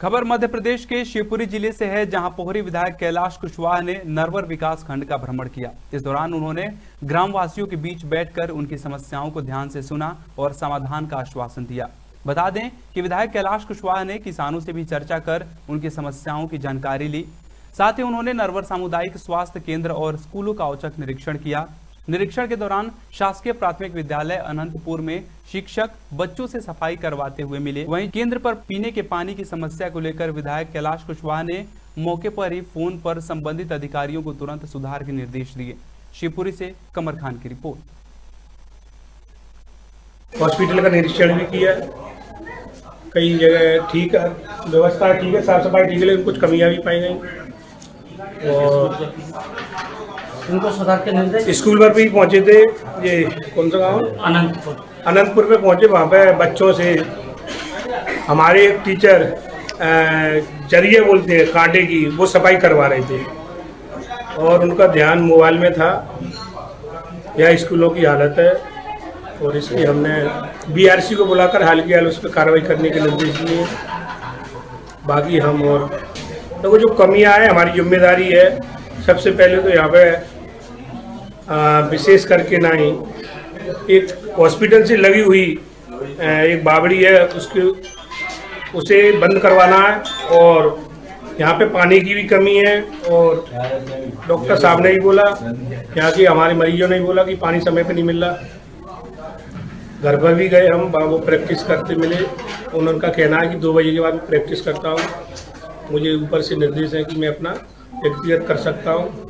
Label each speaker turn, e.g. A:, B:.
A: खबर मध्य प्रदेश के शिवपुरी ज़िले से है, जहाँ पोहरी विधायक कैलाश कुशवाहा ने नरवर विकास खंड का भ्रमण किया। इस दौरान उन्होंने ग्रामवासियों के बीच बैठकर उनकी समस्याओं को ध्यान से सुना और समाधान का आश्वासन दिया। बता दें कि विधायक कैलाश कुशवाहा ने किसानों से भी चर्चा कर उनकी समस्याओं की जानकारी ली। साथ ही उन्होंने नरवर सामुदायिक स्वास्थ्य केंद्र और स्कूलों का औचक निरीक्षण किया। निरीक्षण के दौरान शासकीय प्राथमिक विद्यालय अनंतपुर में शिक्षक बच्चों से सफ़ाई करवाते हुए मिले। वहीं केंद्र पर पीने के पानी की समस्या को लेकर विधायक कैलाश कुशवाहा ने मौके पर ही फ़ोन पर संबंधित अधिकारियों को तुरंत सुधार के निर्देश दिए। शिवपुरी से कमर खान की रिपोर्ट।
B: हॉस्पिटल का निरीक्षण भी किया। कई जगह ठीक है, व्यवस्था ठीक है, साफ़ सफ़ाई ठीक है, लेकिन कुछ कमियाँ भी पाई गई। और
C: उनको सुधार के निर्देश
B: स्कूल पर भी पहुँचे थे ये कौन सा गाँव?
C: अनंतपुर।
B: अनंतपुर में पहुँचे वहाँ पे बच्चों से हमारे एक टीचर ज़रिए बोलते हैं कांटे की वो सफ़ाई करवा रहे थे। और उनका ध्यान मोबाइल में था। यह स्कूलों की हालत है और इसलिए हमने बीआरसी को बुलाकर हाल की हाल उस पर कार्रवाई करने के निर्देश दिए। बाकी हम और देखो तो जो कमियाँ हैं हमारी ज़िम्मेदारी है। सबसे पहले तो यहाँ पे विशेष करके ना ही एक हॉस्पिटल से लगी हुई एक बाबड़ी है, उसके, उसे बंद करवाना है और यहाँ पे पानी की भी कमी है और डॉक्टर साहब ने भी बोला, यहाँ की हमारे मरीजों ने भी बोला कि पानी समय पे नहीं मिल रहा। घर पर भी गए हम वो प्रैक्टिस करते मिले उनका कहना है कि दो बजे के बाद प्रैक्टिस करता हूँ। मुझे ऊपर से निर्देश है कि मैं अपना व्यक्तिगत कर सकता हूँ।